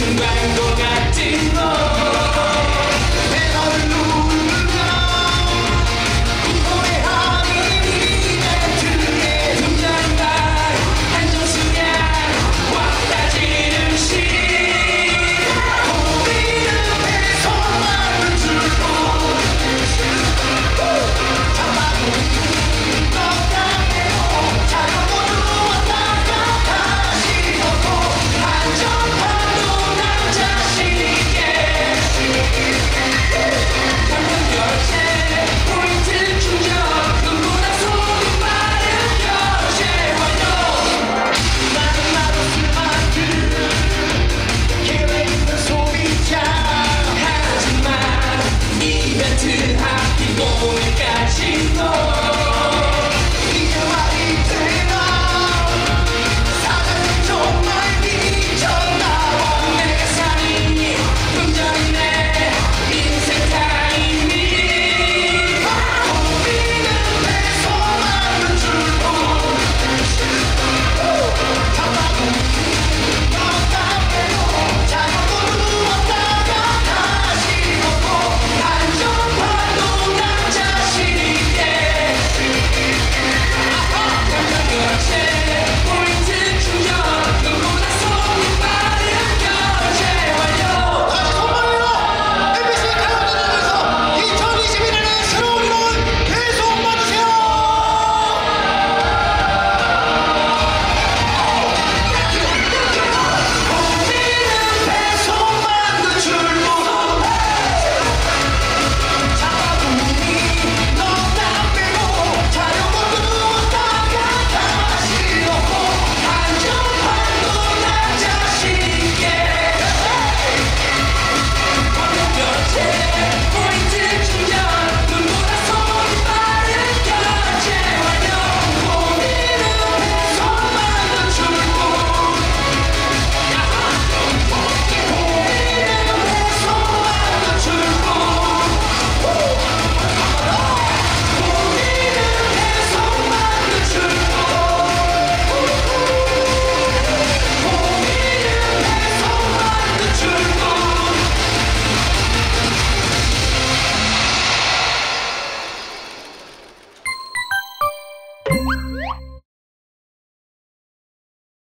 Van Gogh acting comunicar-se